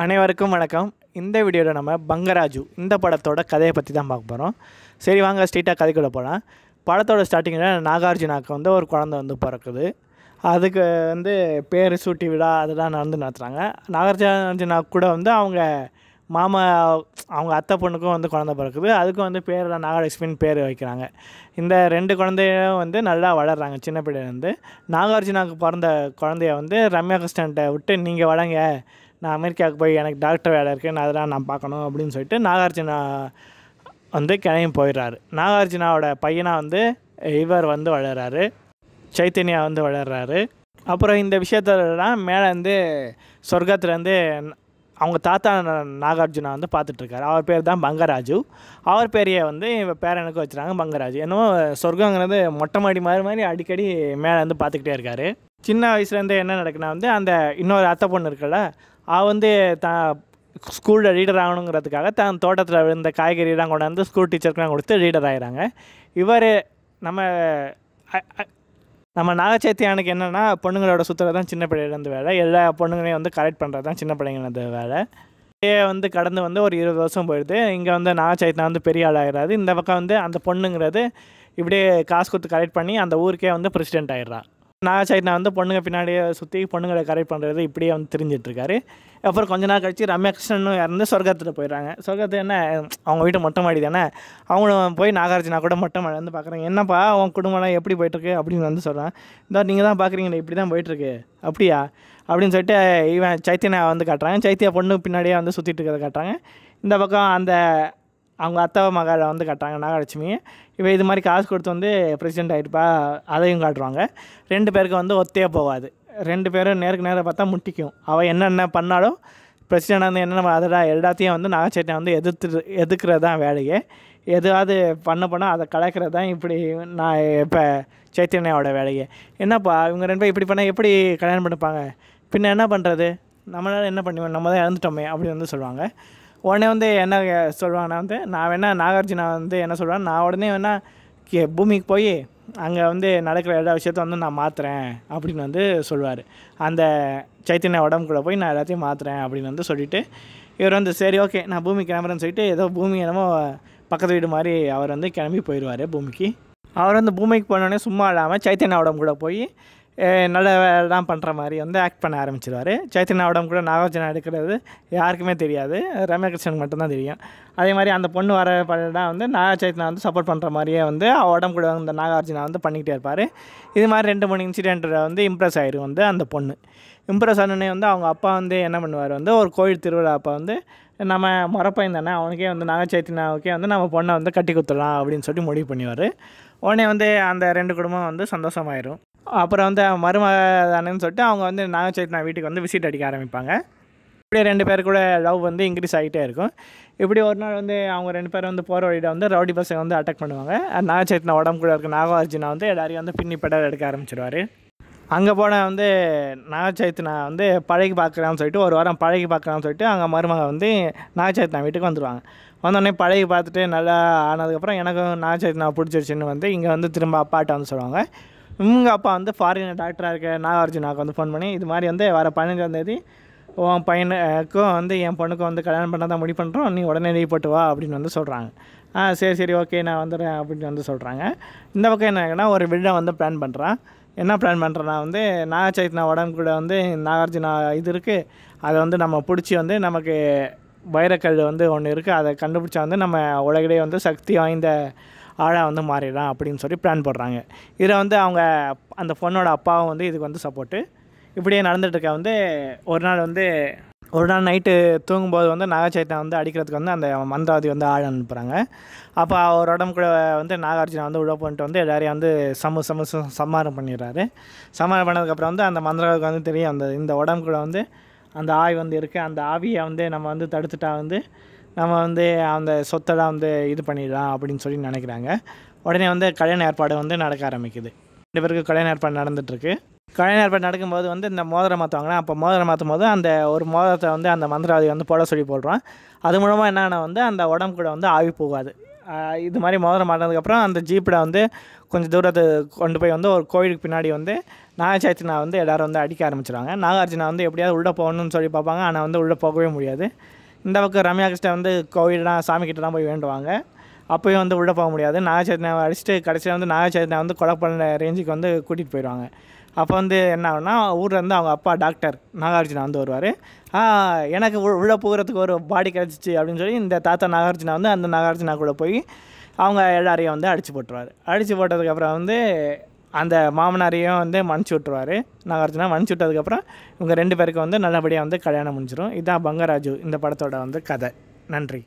அனைவருக்கும் வணக்கம். இந்த வீடியோவில் நம்ம பங்கராஜு இந்த படத்தோட கதையை பற்றி தான் பார்க்க போகிறோம் சரி வாங்க ஸ்ட்ரீட்டாக கதைக்குள்ளே போகலாம் படத்தோட ஸ்டார்டிங்கில் நாகார்ஜுனாக்கு வந்து ஒரு குழந்தை வந்து பிறக்குது. அதுக்கு வந்து பேர் சூட்டி விழா அதெல்லாம் நடந்து நடத்துகிறாங்க நாகார்ஜுனா கூட வந்து அவங்க மாமா அவங்க அத்தை பொண்ணுக்கும் வந்து குழந்தை பிறக்குது. அதுக்கும் வந்து பேர் நாகலட்சுமின்னு பேர் வைக்கிறாங்க. இந்த ரெண்டு குழந்தையும் வந்து நல்லா வளர்கிறாங்க சின்ன பிள்ளைலேருந்து நாகார்ஜுனாவுக்கு பிறந்த குழந்தைய வந்து ரம்யா கிருஷ்ணன்ட்ட விட்டு நீங்கள் வளங்க நான் அமெரிக்காவுக்கு போய் எனக்கு டாக்டர் வேலை இருக்குது அதெல்லாம் நான் பார்க்கணும் அப்படின்னு சொல்லிட்டு நாகார்ஜுனா வந்து கிளம்பி போயிடுறாரு. நாகார்ஜுனாவோட பையனாக வந்து இவர் வந்து வளர்கிறாரு சைத்தன்யா வந்து வளர்கிறாரு அப்புறம் இந்த விஷயத்துலலாம் மேலே வந்து சொர்க்கத்துலேருந்து அவங்க தாத்தா நாகார்ஜுனா வந்து பார்த்துட்ருக்காரு. அவர் பேர் தான் பங்கராஜு. அவர் பேரையே வந்து இவன் பேரனுக்கு வச்சுறாங்க பங்கராஜு. என்னமோ சொர்க்கங்கிறது மொட்டை மாடி மாதிரி மாதிரி அடிக்கடி மேலே வந்து பார்த்துக்கிட்டே இருக்காரு. சின்ன வயசுலேருந்து என்ன நடக்குன்னா வந்து அந்த இன்னொரு அத்தை பொண்ணு இருக்குல்ல அவள் வந்து தான் ஸ்கூலில் ரீடர் ஆகணுங்கிறதுக்காக தன் தோட்டத்தில் விழுந்த காய்கறிலாம் கொண்டாந்து ஸ்கூல் டீச்சருக்குலாம் கொடுத்து ரீடர் ஆகிறாங்க இவர் நம்ம நம்ம நாகச்சைத்தியானுக்கு என்னென்னா பொண்ணுங்களோட சுற்றுறது தான் சின்ன பிள்ளையிலேருந்து வேலை. எல்லா பொண்ணுங்களையும் வந்து கரெக்ட் பண்ணுறது தான் சின்ன பிள்ளைங்களது வேலை. இதே வந்து கடந்து வந்து ஒரு இருபது வருஷம் போயிடுது. இங்கே வந்து நாகச்சைத்தனா வந்து பெரிய ஆளாகிறாரு இந்த பக்கம் வந்து அந்த பொண்ணுங்கிறது இப்படியே காசு கொடுத்து கரெக்ட் பண்ணி அந்த ஊருக்கே வந்து பிரசிடென்ட் ஆயிடுறா நாகச்சைத்தனா வந்து பொண்ணுங்க பின்னாடியே சுற்றி பொண்ணுங்களை கரெக்ட் பண்ணுறது இப்படியே வந்து தெரிஞ்சிட்டு இருக்காரு அப்புறம் கொஞ்ச நாள் கழிச்சு ரம்யா கிருஷ்ணனும் இறந்து சொர்க்கத்தில் போயிடுறாங்க. சொர்க்கத்தில் என்ன அவங்க வீட்டு மொட்டை மாடி தானே? அவங்களும் போய் நாகார்ஜுனா கூட மொட்டை மாடி வந்து பார்க்குறாங்க என்னப்பா உன் குடும்பம்லாம் எப்படி போயிட்டுருக்கு? அப்படின்னு வந்து சொல்கிறான் இந்த நீங்கள் தான் பார்க்குறீங்களே இப்படி தான் போயிட்டுருக்கு. அப்படியா? அப்படின்னு சொல்லிட்டு இவன் சைத்தியனை வந்து காட்டுறாங்க. சைத்தியா பொண்ணு பின்னாடியே வந்து சுற்றிட்டு இருக்கிறத காட்டுறாங்க. இந்த பக்கம் அந்த அவங்க அத்தை மகளை வந்து கட்டுறாங்க நாகலட்சுமி. இப்போ இது மாதிரி காசு கொடுத்து வந்து பிரசிடென்ட் ஆகிருப்பா அதையும் காட்டுவாங்க. ரெண்டு பேருக்கு வந்து ஒத்தே போகாது. ரெண்டு பேரும் நேருக்கு நேராக பார்த்தா முட்டிக்கும். அவள் என்னென்ன பண்ணாலும் பிரசிடென்ட் வந்து என்னென்ன அதடா எல்லாத்தையும் வந்து நாகச்சேட்டை வந்து எதிர்த்து எதுக்குறது தான் வேலையே. எதாவது பண்ண போனால் அதை கலக்கிறது தான் இப்படி நான் இப்போ சைத்தன்யாவோட வேலையை. என்னப்பா இவங்க ரெண்டு பேரும் இப்படி பண்ணால் எப்படி கல்யாணம் பண்ணிப்பாங்க? பின்ன என்ன பண்ணுறது நம்மளால் என்ன பண்ணுவோம் நம்ம தான் இறந்துட்டோமே அப்படின்னு வந்து சொல்லுவாங்க. உடனே வந்து என்ன சொல்லுவாங்கன்னா வந்து நான் வேணா நாகார்ஜுனா வந்து என்ன சொல்கிறேன் நான் உடனே வேணா கே பூமிக்கு போய் அங்கே வந்து நடக்கிற எல்லா விஷயத்த வந்து நான் மாற்றுறேன் அப்படின்னு வந்து சொல்லுவார். அந்த சைத்தன்ய உடம்புக்குள்ளே போய் நான் எல்லாத்தையும் மாற்றுறேன் அப்படின்னு வந்து சொல்லிவிட்டு இவர் வந்து சரி ஓகே நான் பூமி கிளம்புறேன்னு சொல்லிட்டு ஏதோ பூமி என்னமோ பக்கத்து வீடு மாதிரி அவர் வந்து கிளம்பி போயிடுவார் பூமிக்கு. அவர் வந்து பூமிக்கு போனோடனே சும்மா இல்லாமல் சைத்தன்ய உடம்பு கூட போய் நல்ல தான் பண்ணுற மாதிரி வந்து ஆக்ட் பண்ண ஆரம்பிச்சிருவார். சைத்தன்யா உடம்பு கூட நாகார்ஜுனா எடுக்கிறது யாருக்குமே தெரியாது. ரம்யகிருஷ்ணனுக்கு மட்டும்தான் தெரியும். அதே மாதிரி அந்த பொண்ணு வர படம் வந்து நாகா சைத்தனா வந்து சப்போர்ட் பண்ணுற மாதிரியே வந்து அவ உடம்பு கூட இந்த நாகார்ஜுனா வந்து பண்ணிக்கிட்டே இருப்பார். இது மாதிரி ரெண்டு மூணு இன்சிடெண்ட்டில் வந்து இம்ப்ரெஸ் ஆயிரும் வந்து அந்த பொண்ணு. இம்ப்ரெஸ் ஆனோடனே வந்து அவங்க அப்பா வந்து என்ன பண்ணுவார் வந்து ஒரு கோயில் திருவிழா அப்போ வந்து நம்ம முறப்பையன் தானே அவனுக்கே வந்து நாகச்சைத்தினாவுக்கே வந்து நம்ம பொண்ணை வந்து கட்டி கொடுத்துடலாம் அப்படின்னு சொல்லி முடிவு பண்ணிவார். உடனே வந்து அந்த ரெண்டு குடும்பம் வந்து சந்தோஷமாயிரும். அப்புறம் வந்து மருமக தானேன்னு சொல்லிட்டு அவங்க வந்து நாகச்சைத்தனா வீட்டுக்கு வந்து விசிட் அடிக்க ஆரம்பிப்பாங்க. இப்படியே ரெண்டு பேர் கூட லவ் வந்து இன்க்ரீஸ் ஆகிட்டே இருக்கும். இப்படி ஒரு நாள் வந்து அவங்க ரெண்டு பேரும் வந்து போகிற வழியில் வந்து ரவுடி பசங்க வந்து அட்டாக் பண்ணுவாங்க. நாகச்சைத்தனா உடம்பு கூட இருக்க. நாகார்ஜுனா வந்து எல்லாரையும் வந்து பின்னி எடுக்க ஆரம்பிச்சிடுவார் அங்கே போன வந்து நாகச்சைத்தனா வந்து பழகி பார்க்குறான்னு சொல்லிட்டு ஒரு வாரம் பழகி பார்க்குறான்னு சொல்லிட்டு அங்கே மருமக வந்து நாகச்சைத்தனா வீட்டுக்கு வந்துடுவாங்க வந்தோடனே பழகி பார்த்துட்டு நல்லா ஆனதுக்கப்புறம் எனக்கும் நாகச்சைத்தனா பிடிச்சிருச்சுன்னு வந்து இங்கே வந்து திரும்ப அப்பாட்ட வந்து சொல்லுவாங்க. இவங்க அப்பா வந்து ஃபாரின் டாக்டராக இருக்க நாகார்ஜுனாவுக்கு வந்து ஃபோன் பண்ணி இது மாதிரி வந்து வர பதினஞ்சாம் தேதி உன் பையனுக்கும் வந்து என் பொண்ணுக்கும் வந்து கல்யாணம் பண்ண தான் முடிவு பண்ணுறோம் நீ உடனே லீவ் போட்டு வா அப்படின்னு வந்து சொல்கிறாங்க ஆ சரி சரி ஓகே நான் வந்துடுறேன் அப்படின்னு வந்து சொல்கிறாங்க இந்த பக்கம் என்ன ஒரு விழா வந்து பிளான் பண்ணுறான் என்ன பிளான் பண்ணுறேன்னா வந்து நாகச்சைத்தனா உடம்பு கூட வந்து நாகார்ஜுனா இது இருக்குது அதை வந்து நம்ம பிடிச்சி வந்து நமக்கு வைரக்கல் வந்து ஒன்று இருக்குது அதை கண்டுபிடிச்சா வந்து நம்ம உலகிலே வந்து சக்தி வாய்ந்த ஆளாக வந்து மாறிடலாம் அப்படின்னு சொல்லி பிளான் போடுறாங்க. இதில் வந்து அவங்க அந்த பொண்ணோட அப்பாவும் வந்து இதுக்கு வந்து சப்போர்ட்டு இப்படியே நடந்துகிட்டு இருக்க வந்து ஒரு நாள் வந்து ஒரு நாள் நைட்டு தூங்கும்போது வந்து நாகச்சைத்தனை வந்து அடிக்கிறதுக்கு வந்து அந்த மந்திராவதி வந்து ஆள் அனுப்புகிறாங்க அப்போ அவர் உடம்பு கூட வந்து நாகார்ஜுனா வந்து உழவு பண்ணிட்டு வந்து எல்லாரையும் வந்து சமு சமு சம்மாரம் பண்ணிடுறாரு. சம்மாரம் பண்ணதுக்கப்புறம் வந்து அந்த மந்திராவுக்கு வந்து தெரியும் அந்த இந்த உடம்பு கூட வந்து அந்த ஆய் வந்து இருக்குது அந்த ஆவியை வந்து நம்ம வந்து தடுத்துட்டா வந்து நம்ம வந்து அந்த சொத்தெல்லாம் வந்து இது பண்ணிடலாம் அப்படின்னு சொல்லி நினைக்கிறாங்க. உடனே வந்து கல்யாண ஏற்பாடு வந்து நடக்க ஆரம்பிக்குது. ரெண்டு பேருக்கு கல்யாண ஏற்பாடு நடந்துட்டுருக்கு. கல்யாண ஏற்பாடு நடக்கும்போது வந்து இந்த மோதிரம் மாற்றுவாங்களா அப்போ மோதிரம் மாற்றும் போது அந்த ஒரு மோதிரத்தை வந்து அந்த மந்திரவாதி வந்து போட சொல்லி போடுறான். அது மூலமாக என்னன்னா வந்து அந்த உடம்பு கூட வந்து ஆவி போகாது. இது மாதிரி மோதிரம் மாட்டினதுக்கப்புறம் அந்த ஜீப்பில் வந்து கொஞ்சம் தூரத்தை கொண்டு போய் வந்து ஒரு கோயிலுக்கு பின்னாடி வந்து நாகார்ஜுனா வந்து எல்லோரும் வந்து அடிக்க ஆரம்பிச்சிடுவாங்க நாகார்ஜுனா வந்து எப்படியாவது உள்ளே போகணும்னு சொல்லி பார்ப்பாங்க. ஆனால் வந்து உள்ளே போகவே முடியாது. இந்த பக்கம் ரம்யா கிருஷ்ணன் வந்து கோவில்லாம் சாமி கிட்ட தான் போய் வேண்டுவாங்க. அப்போயும் வந்து உள்ளே போக முடியாது. நாகச்சைத்தனாவை அடிச்சுட்டு கடைசியில் வந்து நாகச்சைத்தனா வந்து கொலை பண்ண ரேஞ்சுக்கு வந்து கூட்டிகிட்டு போயிடுவாங்க. அப்போ வந்து என்ன ஆகுனா ஊரில் அவங்க அப்பா டாக்டர் நாகார்ஜுனா வந்து வருவார். எனக்கு உள்ள உள்ளே போகிறதுக்கு ஒரு பாடி கிடச்சிச்சு அப்படின்னு சொல்லி இந்த தாத்தா நாகார்ஜுனா வந்து அந்த நாகார்ஜுனா கூட போய் அவங்க எல்லாரையும் வந்து அடித்து போட்டுருவார். அடித்து போட்டதுக்கப்புறம் வந்து அந்த மாமனாரையும் வந்து மன்னிச்சு விட்ருவார் நாகார்ஜுனா மன்னிச்சு விட்டதுக்கப்புறம் இவங்க ரெண்டு பேருக்கு வந்து நல்லபடியாக வந்து கல்யாணம் முடிஞ்சிடும் இதுதான் பங்கராஜு இந்த படத்தோட வந்து கதை. நன்றி.